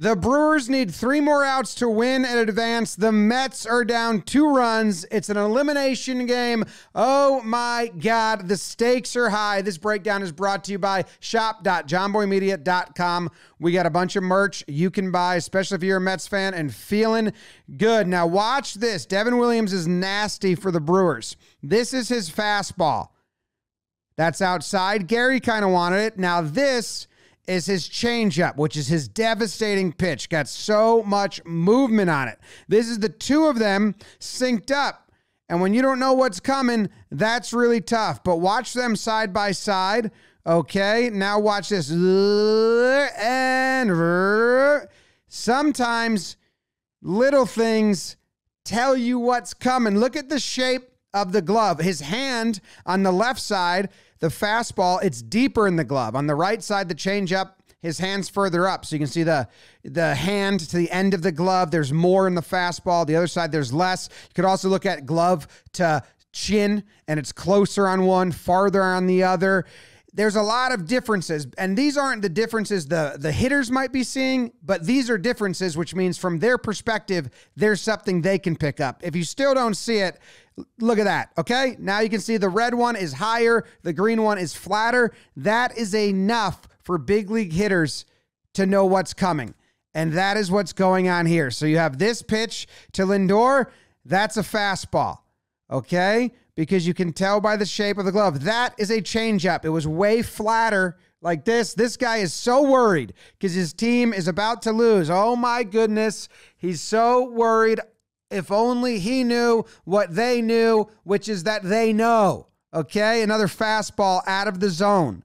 The Brewers need three more outs to win and advance. The Mets are down two runs. It's an elimination game. Oh my God, the stakes are high. This breakdown is brought to you by shop.jomboymedia.com. We got a bunch of merch you can buy, especially if you're a Mets fan and feeling good. Now, watch this. Devin Williams is nasty for the Brewers. This is his fastball. That's outside. Gary kind of wanted it. Now, this is his changeup, which is his devastating pitch. Got so much movement on it. This is the two of them synced up. And when you don't know what's coming, that's really tough. But watch them side by side. Okay, now watch this. And sometimes little things tell you what's coming. Look at the shape of the glove. His hand on the left side the fastball, it's deeper in the glove. On the right side, the changeup, his hand's further up. So you can see the the hand to the end of the glove. There's more in the fastball. The other side, there's less. You could also look at glove to chin, and it's closer on one, farther on the other. There's a lot of differences, and these aren't the differences the, the hitters might be seeing, but these are differences, which means from their perspective, there's something they can pick up. If you still don't see it, Look at that. Okay. Now you can see the red one is higher, the green one is flatter. That is enough for big league hitters to know what's coming. And that is what's going on here. So you have this pitch to Lindor. That's a fastball. Okay. Because you can tell by the shape of the glove. That is a changeup. It was way flatter like this. This guy is so worried because his team is about to lose. Oh my goodness. He's so worried. If only he knew what they knew, which is that they know. Okay, another fastball out of the zone.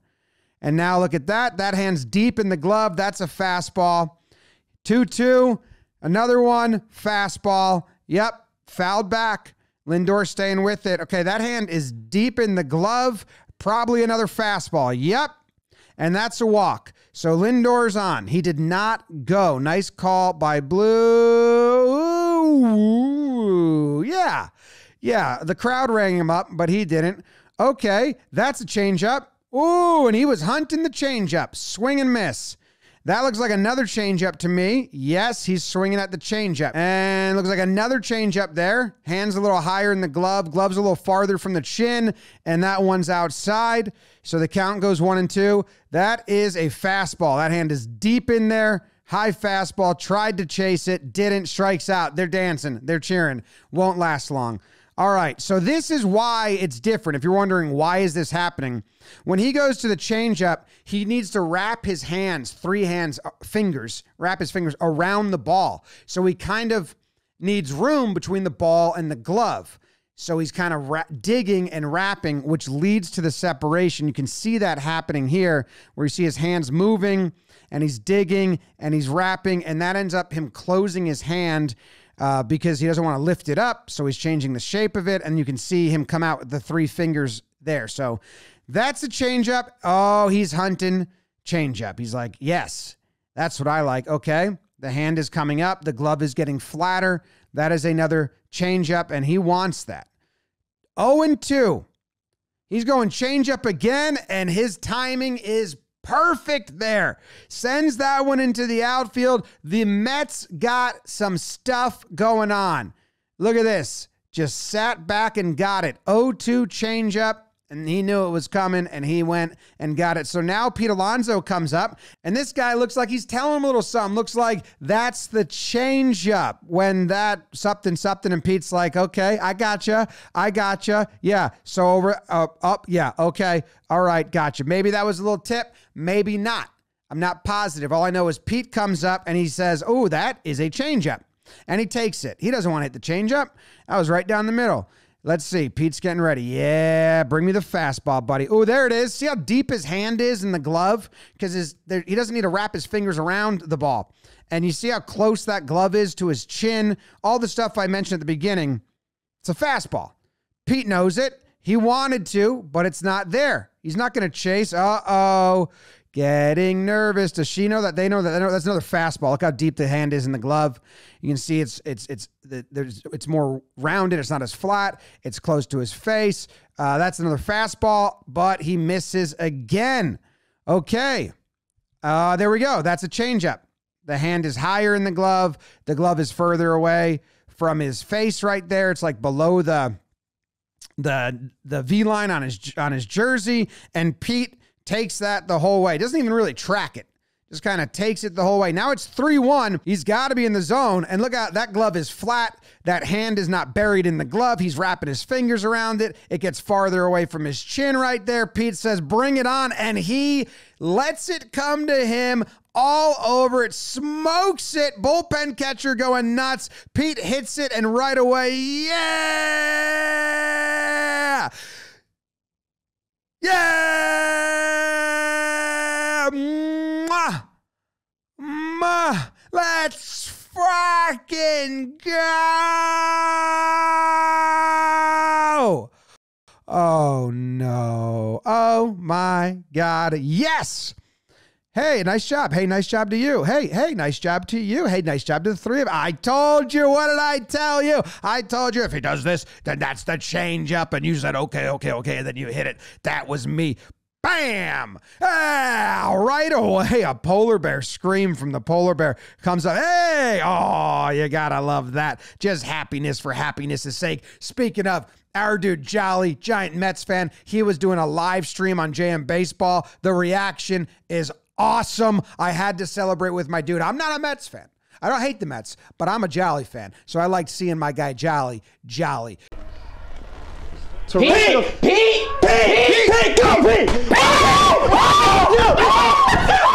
And now look at that. That hand's deep in the glove. That's a fastball. 2 2. Another one. Fastball. Yep. Fouled back. Lindor staying with it. Okay, that hand is deep in the glove. Probably another fastball. Yep. And that's a walk. So Lindor's on. He did not go. Nice call by Blue. Ooh, yeah. Yeah, the crowd rang him up, but he didn't. Okay, that's a changeup. Ooh, and he was hunting the changeup. Swing and miss. That looks like another changeup to me. Yes, he's swinging at the changeup. And looks like another changeup there. Hands a little higher in the glove. Glove's a little farther from the chin. And that one's outside. So the count goes one and two. That is a fastball. That hand is deep in there. High fastball, tried to chase it, didn't, strikes out. They're dancing, they're cheering. Won't last long. All right, so this is why it's different. If you're wondering why is this happening, when he goes to the changeup, he needs to wrap his hands, three hands, uh, fingers, wrap his fingers around the ball. So he kind of needs room between the ball and the glove. So he's kind of ra- digging and wrapping, which leads to the separation. You can see that happening here, where you see his hands moving and he's digging and he's wrapping, and that ends up him closing his hand. Uh, because he doesn't want to lift it up. So he's changing the shape of it. And you can see him come out with the three fingers there. So that's a changeup. Oh, he's hunting changeup. He's like, yes, that's what I like. Okay. The hand is coming up. The glove is getting flatter. That is another changeup. And he wants that. 0 and 2. He's going changeup again. And his timing is Perfect there. Sends that one into the outfield. The Mets got some stuff going on. Look at this. Just sat back and got it. 0 2 changeup and he knew it was coming and he went and got it. So now Pete Alonso comes up and this guy looks like he's telling him a little something. Looks like that's the change up when that something, something, and Pete's like, okay, I gotcha. I gotcha. Yeah. So over, uh, up. Yeah. Okay. All right. Gotcha. Maybe that was a little tip. Maybe not. I'm not positive. All I know is Pete comes up and he says, oh, that is a change up. And he takes it. He doesn't want to hit the change up. That was right down the middle. Let's see. Pete's getting ready. Yeah, bring me the fastball, buddy. Oh, there it is. See how deep his hand is in the glove? Because he doesn't need to wrap his fingers around the ball. And you see how close that glove is to his chin. All the stuff I mentioned at the beginning. It's a fastball. Pete knows it. He wanted to, but it's not there. He's not going to chase. Uh oh. Getting nervous. Does she know that they know that that's another fastball? Look how deep the hand is in the glove. You can see it's it's it's there's it's more rounded. It's not as flat. It's close to his face. Uh, that's another fastball, but he misses again. Okay, uh, there we go. That's a changeup. The hand is higher in the glove. The glove is further away from his face right there. It's like below the the the V line on his on his jersey and Pete takes that the whole way. Doesn't even really track it. Just kind of takes it the whole way. Now it's 3 1. He's got to be in the zone. And look out, that glove is flat. That hand is not buried in the glove. He's wrapping his fingers around it. It gets farther away from his chin right there. Pete says, Bring it on. And he lets it come to him all over it, smokes it. Bullpen catcher going nuts. Pete hits it, and right away, yeah! Yeah! Let's fucking go! Oh no. Oh my God. Yes! Hey, nice job. Hey, nice job to you. Hey, hey, nice job to you. Hey, nice job to the three of I told you. What did I tell you? I told you if he does this, then that's the change up. And you said, okay, okay, okay. And then you hit it. That was me. Bam! Ah, right away, a polar bear scream from the polar bear comes up. Hey! Oh, you gotta love that. Just happiness for happiness' sake. Speaking of, our dude Jolly, giant Mets fan, he was doing a live stream on JM Baseball. The reaction is awesome. I had to celebrate with my dude. I'm not a Mets fan. I don't hate the Mets, but I'm a Jolly fan. So I liked seeing my guy Jolly, Jolly. Pete! Pete! Pete! Pete! Pete! Go, Pete! We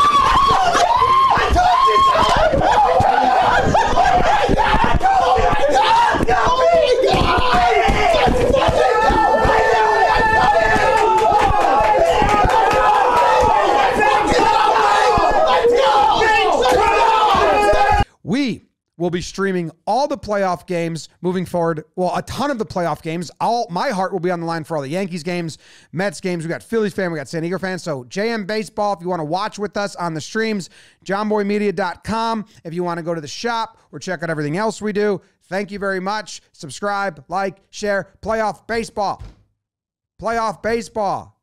will be streaming all the playoff games moving forward. Well, a ton of the playoff games. All my heart will be on the line for all the Yankees games, Mets games. We got Phillies fan, we got San Diego fans. So JM Baseball, if you want to watch with us on the streams, jomboymedia.com. If you want to go to the shop or check out everything else we do, thank you very much. Subscribe, like, share, playoff baseball. Playoff baseball.